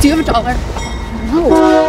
Do you have a dollar? No.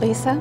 Lisa?